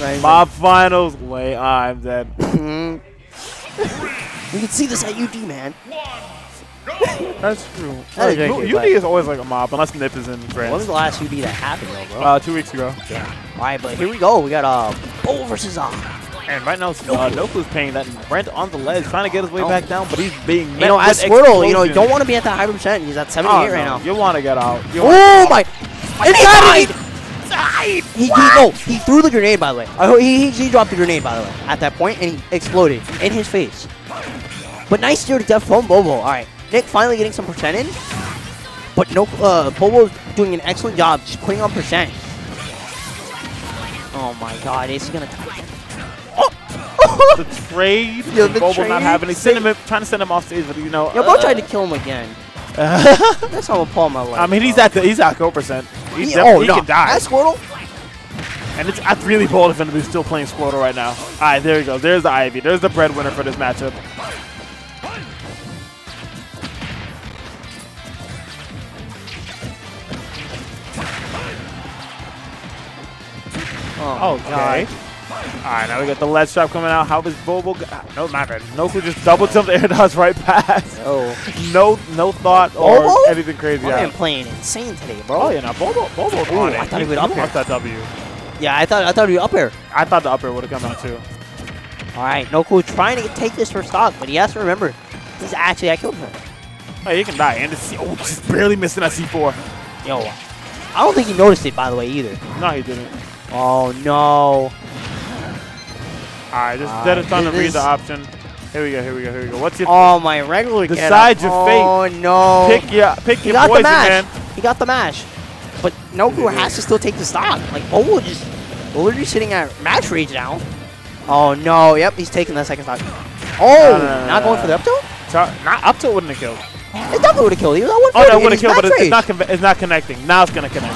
Right, Mob finals. Wait, I'm dead. Mhm. you can see this at UD, man. That's true. That is Okay, JK, UD is always like a mob, unless Nip is in When was the last UD that happened, though, bro? Uh, two weeks ago. yeah. All right, but here we go. We got uh, Bull versus uh. And right now, uh, Noku's paying that rent on the ledge, trying to get his way Oh. back down, but he's being You know, as with Squirtle, you know, you don't want to be at that high percent. He's at 78 Oh, right now. You want to get out. You Oh my! And he! He, no, he threw the grenade, by the way. He, he, he dropped the grenade, by the way, at that point, and he exploded in his face. But nice steer to death from Bobo. All right, Nick finally getting some percent in. But no, uh, Bobo's doing an excellent job just putting on percent. Oh my god, is he gonna die? the trade. Yeah, the Bobo not having. He's sending him, trying to send him off stage, but you know. Yo, uh, tried to kill him again. That's how I'm pull my life. I mean, he's at the he's at go percent. He's He, oh, he can die. That's Squirtle. And it's that's really bold of him to be still playing Squirtle right now. All right, there he goes. There's the Ivy. There's the breadwinner for this matchup. Oh, Okay. All right, now we got the lead trap coming out. How is Bobo? go- ah, No matter. Noku just double tilt air dodge right past. Oh, No, no thought or Bobo? anything crazy. I've been playing insane today, bro. Oh yeah, now Bobo, Bobo Ooh, on it. I thought he would up wants that W. Yeah, I thought I thought be up here. I thought the upper would have come out too. All right, Noku trying to take this for stock, but he has to remember, this is actually I killed him. Hey, he can die. And it's, oh, just barely missing that C4. Yo, I don't think he noticed it by the way either. No, he didn't. Oh no. All right, just Ah, instead of to read the option. Here we go. Here we go. Here we go. What's your Oh my regular get Decide up. your Oh no. pick? Your pick he your got poison, the mash. man. He got the mash. But Noku has to still take the stock. Like Bobo just literally sitting at match rage now. Oh no. Yep, he's taking that second stock. Oh, No, no, no, no, not going for the up tilt? So, not up to it wouldn't have killed. It definitely would have killed. He was at Oh 140 no, it would have killed, but it's, it's not it's not connecting. Now it's gonna connect.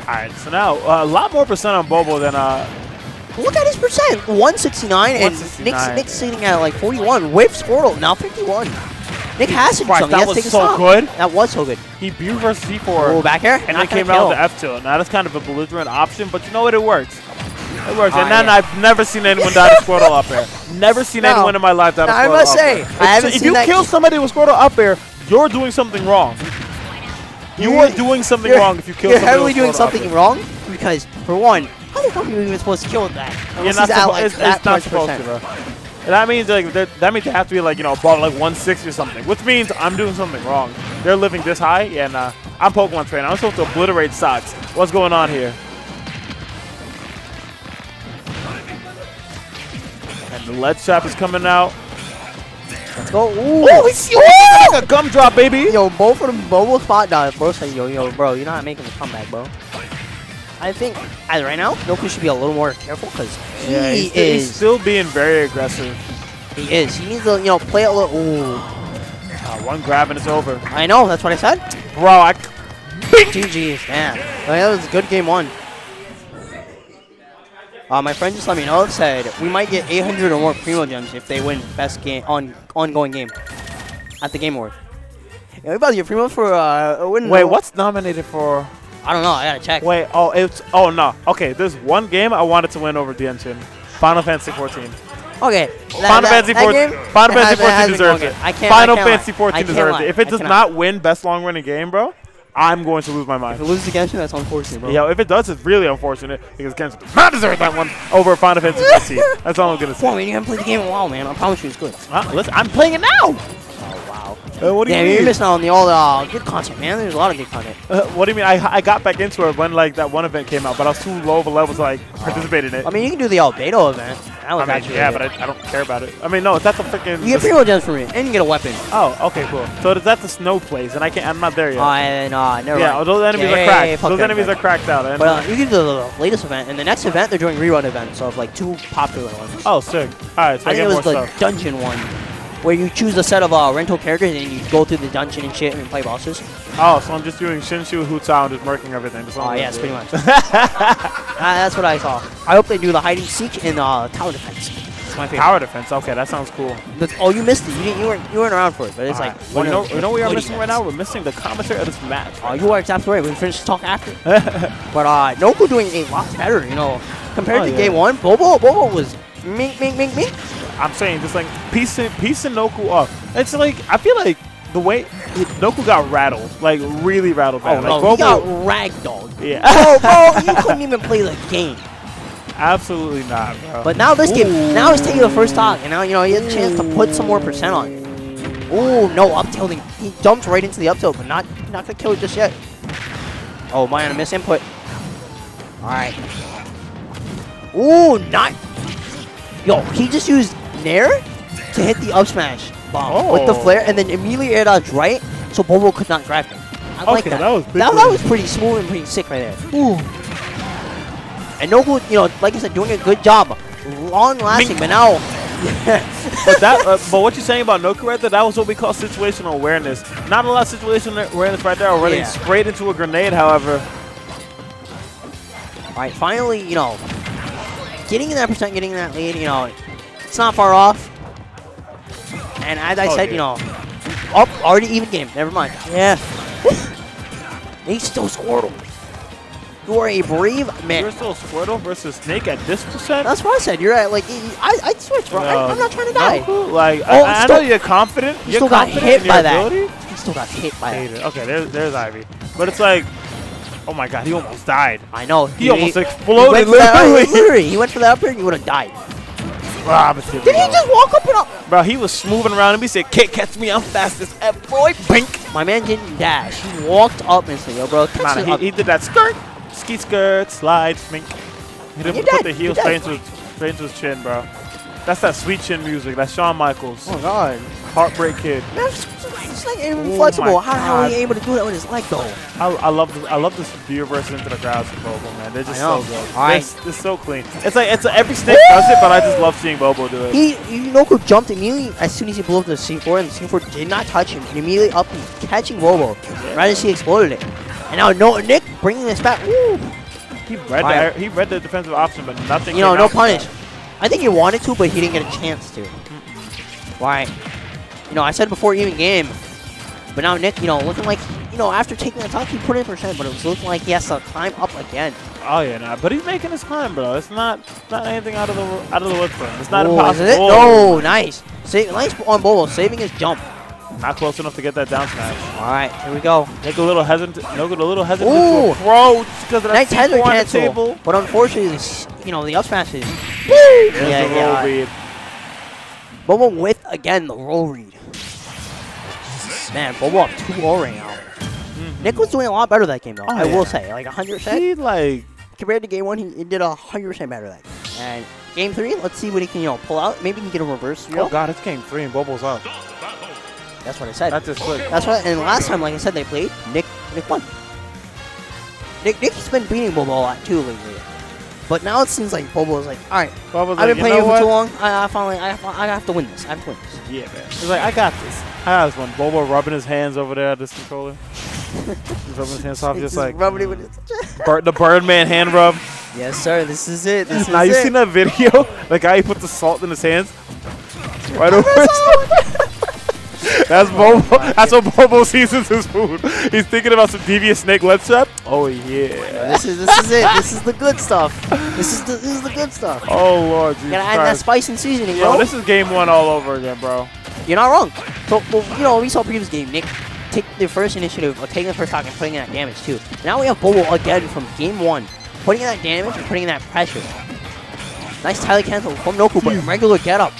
All right, so now uh, a lot more percent on Bobo than uh. Look at his percent, 169, and Nick's, 169. Nick's sitting at like 41 with Squirtle, now 51. Nick has Christ, something. that was so stop. good. That was so good. He beat versus Oh, C4, back here, and then came out with the F2. Now that's kind of a belligerent option, but you know what? It works. It works. Ah, and then yeah. I've never seen anyone die to Squirtle up air. Never seen No. anyone in my life die to No, I Squirtle must up say. I If- haven't If you that- kill somebody with Squirtle up air, you're doing something wrong. You You're- doing something wrong if you kill you're somebody heavily with doing up something wrong because, for one, how the fuck are you even supposed to kill that? You're not, at, like, it's, that it's not supposed percent. to, bro. And that means like that, that means they have to be like you know above like 160 or something, which means I'm doing something wrong. They're living this high, and uh, I'm Pokemon trainer. I'm supposed to obliterate socks. What's going on here? And the lead trap is coming out. Let's go. Ooh. Oh, he's like a gumdrop, baby. Yo, both of them, Bobo spot dodge. Bro, say, yo, yo, bro, you're not making a comeback, bro. I think, as right now, Noku should be a little more careful because he he's, he's is. still being very aggressive. He is. He needs to, you know, play a little. Ooh. Uh, one grab and it's over. I know. That's what I said. Bro, I. GG's. Damn. Like, that was a good game one. Uh, my friend just let me know. Said we might get 800 or more Primo gems if they win best game on ongoing game at the Game Award. Yeah, we about to get Primo for uh, a win. Wait, what's nominated for? I don't know. I gotta check. Wait, oh, it's oh no. Okay, there's one game I wanted to win over Genshin. Final Fantasy 14. Okay. Final Fantasy 14. Final Fantasy 14 deserves it. I can't. Final I can't Fantasy 14 deserves it. If it does not win best long running game, bro, I'm going to lose my mind. if it loses against you, that's unfortunate, bro. Yo, if it does, it's really unfortunate because Genshin does not deserve that one over Final Fantasy 15. That's all I'm gonna Come on, say. man. You haven't played the game in a while, man. I promise you, it's good. Huh? Listen, I'm playing it now. Oh. Uh, what do Damn, you you're missing out on the all uh, good content, man. There's a lot of good content. Uh, what do you mean? I, I got back into it when like that one event came out, but I was too low of a level to like participate in it. I mean, you can do the Albedo event. That was I mean, actually yeah, really but I, I don't care about it. I mean, no, that's a freaking. you get Primo gems from it, and you get a weapon. Oh, okay, cool. So is that the snow place? And I can't. I'm not there yet. Uh, and uh, never yeah, mind. those enemies Yeah, are cracked. yeah, fuck those enemies event. are cracked out. And, But uh, you can do the latest event, and the next event they're doing rerun events of like two popular ones. oh, sick. All right, so I I think get it was more the stuff. dungeon one, where you choose a set of uh, rental characters and you go through the dungeon and shit and play bosses. Oh, so I'm just doing Xingqiu Hutao and just murking everything. That's Oh I'm yes, pretty much. Uh, that's what I saw. I hope they do the hide and seek and uh, tower defense. It's my favorite. Power defense. Okay, that sounds cool. That's- oh, you missed it. You didn't. You weren't. You weren't around for it. But it's All like. right. Well, you know, you know what we are missing right now? We're missing the commentary of this match. Oh, you are exactly right. We finished the talk after. but uh, Noku doing a lot better. You know, compared Oh, to yeah. game one, Bobo Bobo was mink mink mink mink. I'm saying just like piecing piecing Noku up. It's like I feel like the way Noku got rattled, like really rattled Oh bad. no, like, he got Bobo- ragdolled. yeah, Oh, bro, you couldn't even play the game. absolutely not, bro. But now this game, Ooh. now he's taking the first stock, and now you know he has a chance to put some more percent on it. Ooh, no up tilting. He jumped right into the up tilt, but not not gonna kill it just yet. Oh, my on a miss input. All right. Ooh, not. Yo, he just used Nair to hit the up smash bomb with the Oh. flare, and then immediately air dodge right, so Bobo could not grab him. I like Okay, that. that was that, that was pretty smooth and pretty sick right there. Ooh. And Noku, you know, like I said, doing a good job, long lasting, but now. but that, uh, but what you're saying about Noku right there, that was what we call situational awareness. Not a lot of situational awareness right there. Running Yeah. straight into a grenade, however. All right, finally, you know, getting in that percent, getting in that lead, you know, it's not far off. And as I Oh, said, yeah. you know, up already even game. Never mind. Yeah. He's still Squirtle. You are a brave man. You're still Squirtle versus Snake at this percent. That's what I said. You're at like I I switch, bro. I, No, I'm not trying to die. Noku, like Oh, I, I still- know you're confident. You're still got confident hit by that. ability. He still got hit by Hate that. it. Okay, there's there's Ivy, but it's like, oh my god, he almost died. I know. He almost exploded. went for that, Literally. literally, he went for that upper and he would have died. Ah, but here Did he just walk up and up? Bro, he was moving around and he said, "Can't catch me, I'm fastest." And boy, bink. My man didn't dash. He walked up and said, "Yo, bro, catch Nah, he, up." he did that skirt, ski skirt, slide, smink. He didn't put dead. the heel straight dead. into, his, straight into his chin, bro. That's that sweet chin music. That's Shawn Michaels. Oh god. Heartbreak Kid. It's, it's like Oh inflexible. my How are you able to do that with his leg though? I, I love this, I love this view versus into the crowd from Bobo, man. They're just so good. Right. It's, it's so clean. It's like it's every snake does it, but I just love seeing Bobo do it. He, you know, who jumped immediately as soon as he blew up the C4, and the C4 did not touch him. And immediately up and catching Bobo right as he exploded it. And now no Nick bringing this back. Woo. He read the he read the defensive option, but nothing. You know, no punish. that. I think he wanted to, but he didn't get a chance to. Why? You know, I said before even game, but now Nick, you know, looking like, you know, after taking the top, he put in percent, but it was looking like he has to climb up again. Oh yeah, nah, but he's making his climb, bro. It's not not anything out of the out of the wood for him. It's not oh, impossible. Is it? No, nice. Save, nice on Bobo, saving his jump. Not close enough to get that down smash. All right, here we go. Make a little hesitant. No good. A little hesitant Ooh. to approach because Nice C4 header on the cancel, table. but unfortunately, you know, the up smash is There's Yeah, the yeah. roll read. Bobo with again the roll read. Man, Bobo up 2-0 right now. Mm-hmm. Nick was doing a lot better that game though. Oh, I yeah. will say, like 100%. He like compared to game one, he, he did a hundred percent better that. game. And game three, let's see what he can you know pull out. Maybe he can get a reverse. oh god, it's game three and Bobo's up. That's what I said. That's just quick. That's what. And last time, like I said, they played. Nick Nick won. Nick Nick's been beating Bobo a lot too lately. But now it seems like Bobo is like, all right, Bobo's I've like, been you playing know you for too long. I, I finally, I, I have to win this. I have to win this. Yeah, man. He's like, I got this. I got this one. Bobo rubbing his hands over there at this controller. He's rubbing his hands off, It's just like rubbing it with mm. his- Bird, the Birdman hand rub. yes, sir. This is it. This Now is you it. seen that video? The guy he put the salt in his hands. Right over his That's Bobo. That's what Bobo seasons his food. He's thinking about some devious snake lead trap. Oh yeah. This is this is it. This is the good stuff. This is the this is the good stuff. Oh lord, Jesus Gotta add that spice and seasoning, Yo, bro. this is game one all over again, bro. You're not wrong. So, well, you know, we saw previous game, Nick take the first initiative of taking the first stock and putting in that damage too. Now we have Bobo again from game one, putting in that damage and putting in that pressure. Nice Tyler cancel from Noku, but regular get up.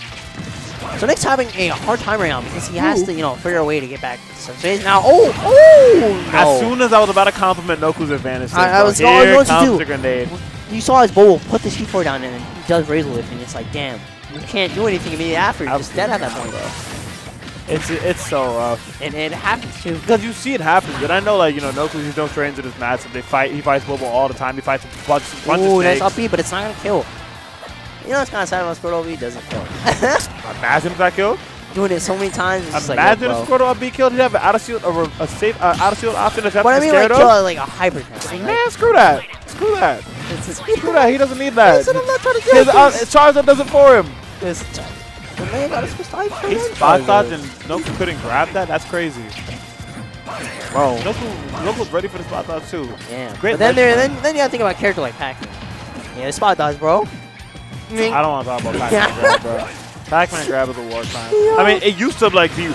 So Nick's having a hard time right now because he has to, you know, figure a way to get back to some space. Now, oh, oh, no. As soon as I was about to compliment Noku's advantage, I- I was going- here going to comes do- the grenade. you saw his bowl put the C4 down and then he does razor lift and it's like, damn, you can't do anything immediately after. You're just dead at that point, bro. It's it's so rough. And it happens to. Because you see it happen. and I know like you know Noku he's no stranger to this match. If they fight, he fights Bobo all the time. He fights a bunch, bunch Ooh, of snakes. up B, but it's not gonna kill. You know what's kind of sad about Squirtle B? Doesn't kill. Imagine if that killed. Doing it so many times. It's Imagine like, if. Squirtle up B killed. He'd have an out of shield, or a safe uh, out of shield option. But I mean, like, kill it like a hybrid thing. Man, screw that. Screw that. Screw that. He doesn't need that. Listen, I'm not trying to do His, uh. Charizard does it for him. This time. The man got a type. He spot dodged and Noku couldn't grab that? That's crazy. Bro. Noku, Noku's ready for the spot dodge too. Yeah. Great But then there, then then you gotta think about a character like Pac-Man. Yeah, the spot dodge, bro. I don't want to talk about Pac-Man Yeah. grab, bro. Pac-Man grab is a war time. I mean, it used to like be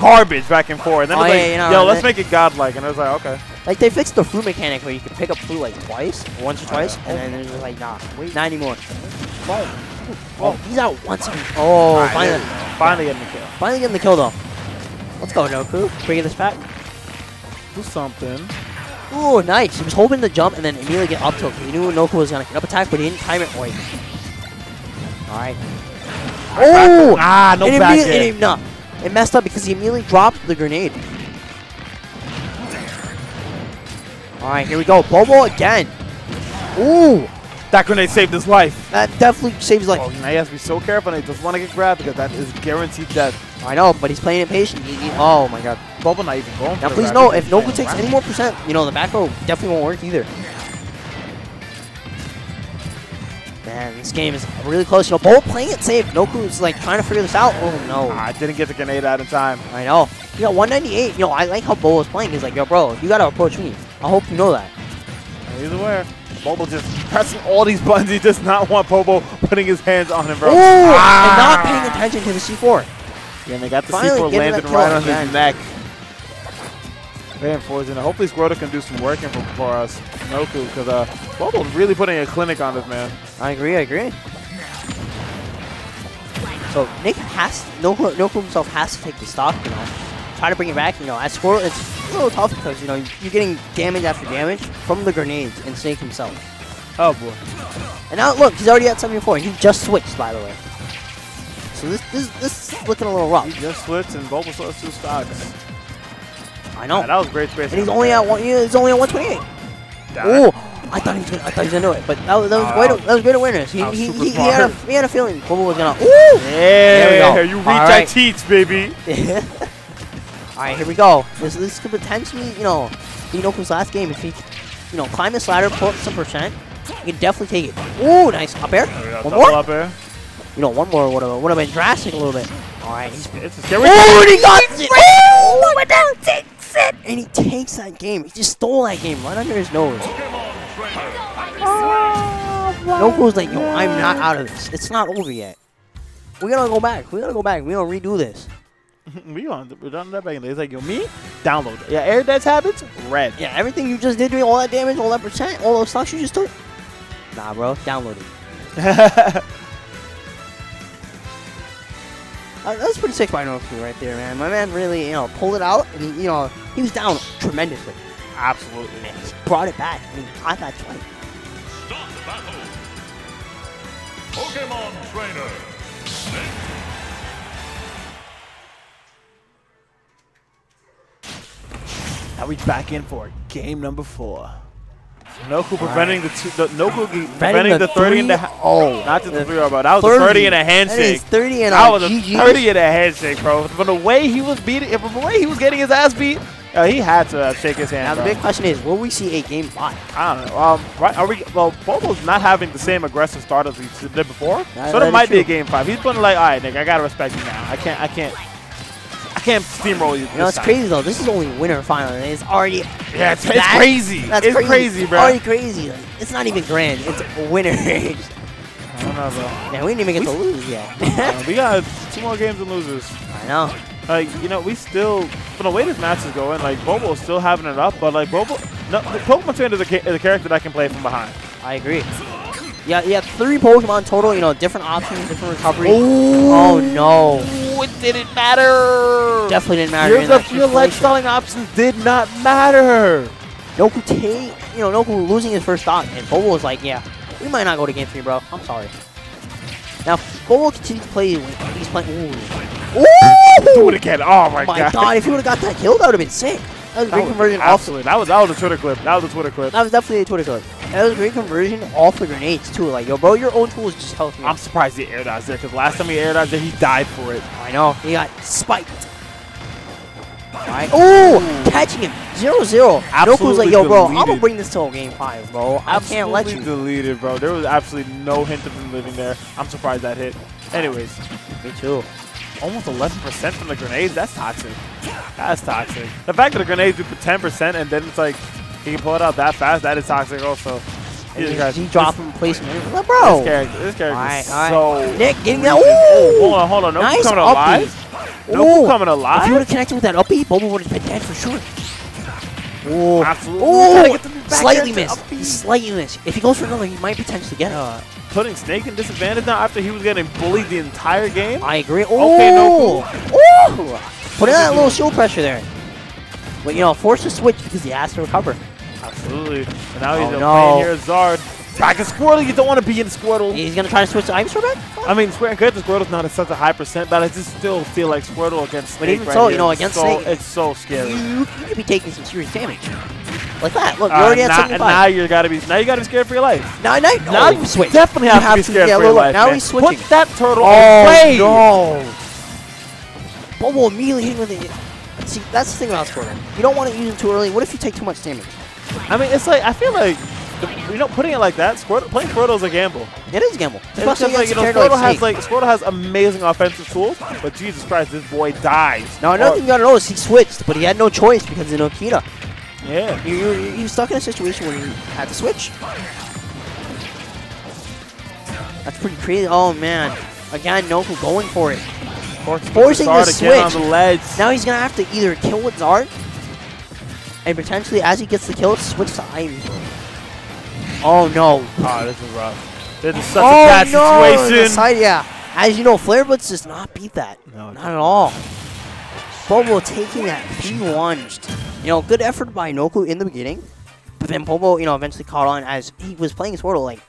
garbage back and forth. And then Oh, it was yeah, like, you know, yo, let's make it godlike. And it was like, okay. Like they fixed the flu mechanic where you can pick up flu like twice, once or Oh, twice, yeah. and then it was like, nah, wait, not anymore. Well, Oh, he's out once. Oh, Alright, finally, finally getting the kill. finally getting the kill though. Let's go, Noku. Bringing this back. Do something. Ooh, nice. He was hoping to jump and then immediately get up tilt. He knew Noku was gonna get up attack, but he didn't time it right. All right. Oh! Ah, no it back air. it- no, it messed up because he immediately dropped the grenade. All right, here we go. Bobo again. Ooh, That grenade saved his life. that definitely saves like. Oh, now he has to be so careful and he doesn't want to get grabbed because that is guaranteed death. I know, but he's playing impatient. He, he- oh my god. Bobo not even going Now please know, if playing takes any more percent, you know the back row definitely won't work either. Man, this game is really close. You know, Bolt playing it safe. Noku's like trying to figure this out. Oh no. Ah, I didn't get the grenade out in time. I know. You got 198. You know, I like how Bo was playing. He's like, yo, bro, you gotta approach me. I hope you know that. He's aware. Bobo just pressing all these buttons. He does not want Bobo putting his hands on him, bro. Ooh, Ah! and not paying attention to the C4. Yeah, and they got the Finally C4 getting landed right on again. his neck. Very unfortunate. Hopefully Squirtle can do some working for, for us, Noku, because uh, Bobo's really putting a clinic on this man. I agree, I agree. So Nick has Noku, Noku himself has to take the stock, you know. Try to bring it back, you know. At Squirtle, it's a little tough because, you know, you're getting damage after damage from the grenades and Snake himself. Oh boy. And now, look, he's already at 74. He just switched, by the way. So this this, this is looking a little rough. He just switched and has two stocks. I know. Yeah, that was great space. and he's only at one. He's only at 128. Oh, I thought he was gonna. I thought he was gonna do it, but that was that was Oh, great. that was- great awareness. He, he, he, he had a he had a feeling Bobo was gonna. Ooh. Yeah, we go. you reach All that right. teats, baby. All right, here we go. This this could potentially, you know, be Noku's last game if he, you know, climb this ladder, pull up some percent. He can definitely take it. Ooh, nice up air. There One more. up air. You know, one more would have would have been drastic a little bit. All right, he's. It's a scary. Oh, he got it! Oh, my God, takes! And he takes that game. He just stole that game right under his nose. Oh, Noku's like, yo, I'm not out of this. It's not over yet. We gotta go back. We gotta go back. We gotta redo this. we on we done that back in the day. It's like yo, me download. it. Yeah, air deads habits red. Yeah, everything you just did to me, all that damage, all that percent, all those stocks you just took. Nah, bro, download it. Uh, was pretty sick by Noku right there, man. My man really, you know, pulled it out, and he, you know, he was down tremendously. Absolutely. Man, he brought it back, and he caught that twice. Start battle. Pokemon Trainer. Now we back in for game number four. Noku preventing the two, the Noku preventing the, 30 and the ha- oh, not just the 3 0 but that was a 30 and a That handshake. 30 and That a was a GG. 30 and a handshake, bro. From the way he was beating, from the way he was getting his ass beat, uh, he had to uh, shake his hand. Now the big question is, will we see a game five? I don't know. Um, right? Are we? Well, Bobo's not having the same aggressive start as he did before, That- so that there might be a game five. He's putting like, all right, nigga, I gotta respect you now. I can't, I can't, can't steamroll you. You know, it's time. crazy though. This is only winner final, and it's already Yeah, it's, it's crazy. That's it's crazy, bro. Already crazy. Like, it's not even grand. It's winner. I don't know, bro. yeah, we didn't even get to lose yet. Uh, we got two more games and losers. I know. Like, you know, we still, from the way this match is going, like, Bobo's still having it up, but, like, Bobo, no, Pokemon Trainer is a, is a character that can play from behind. I agree. Yeah, yeah, three Pokemon total. You know, different options, different recovery. Oh, Oh no, it didn't matter. definitely didn't matter. Your, in that your ledge stalling options did not matter. Noku take, you know, Noku losing his first stock, and Bobo was like, yeah, we might not go to game three, bro. I'm sorry. Now, Bobo continues to play. He's playing. Ooh. Do Ooh! it again. Oh, my, my God. god, if he would have got that kill, that would have been sick. That was a That great was- conversion off. Absolutely. That was, that was a Twitter clip. That was a Twitter clip. That was definitely a Twitter clip. That was a great conversion off the grenades too. Like, yo, bro, your own tools just helped me. I'm surprised he air dodged there because last time he air dodged there, he died for it. I know he got spiked. Right. Oh, catching him. 0 0. Noku's like, yo, bro, I'm going to bring this till game five, bro. I can't let you. Absolutely deleted, bro. There was absolutely no hint of him living there. I'm surprised that hit. Anyways, Me too. Almost 11% from the grenades. That's toxic. That's toxic. The fact that the grenades do 10% and then it's like he can pull it out that fast, that is toxic also. Jesus He, Christ. he dropped him placement. Like, This character, this character Alright, is alright. so... Nick getting that. Oh, Ooh. hold on, hold on. Noku Nice coming alive? Noku coming alive. If you would have connected with that uppie, Bobo would have been dead for sure. Ooh. Absolutely. Ooh. get the back Slightly missed. slightly missed. If he goes for another, he might potentially get it. Uh, putting Snake in disadvantage now after he was getting bullied the entire game? I agree. Okay, Ooh. Noku. Ooh. Put in that little shield pressure there. But, you know, force to switch because he has to recover. Absolutely. And now he's Oh, playing no. here as Zard. Back in Squirtle. You don't want to be in Squirtle. He's going to try to switch to Ivysaur back? I mean, Square good. The Squirtle's not at such a high percent, but I just still feel like Squirtle against Snake But even right so, you know, against so, Snake- it's so scary. You, you could be taking some serious damage. Like that. Look, you Uh, already at now, 75. now you gotta be now you gotta be scared for your life. Now, now, Now now you you switch. definitely You have, have to be to- scared yeah, for your look, life. now man. he's switching. Put that turtle Oh, play. no. Bobo immediately hitting with it. See, that's the thing about Squirtle. You don't want to use him too early. What if you take too much damage? I mean, it's like I feel like the, you know putting it like that. Squirtle, playing Squirtle is a gamble. It is a gamble. Especially like you know, against a character Squirtle has Snake. like Squirtle has amazing offensive tools, but Jesus Christ, this boy dies. Now, another Or- thing you gotta know is he switched, but he had no choice because of Nokita. Yeah. You, you, you was stuck in a situation where you had to switch. That's pretty crazy. Oh, man. Again, Noku going for it. Forcing the Zard again on switch. the ledge. Now he's gonna have to either kill with Zard, and potentially, as he gets the kill, switch to Ivy. Oh, no. Oh, this is rough. This is such oh, a bad no. situation. Side, yeah. As you know, Flare Blitz does not beat that. No, Not at all. Bobo taking that 3-1. You know, good effort by Noku in the beginning. But then Bobo, you know, eventually caught on as he was playing Squirtle. Like,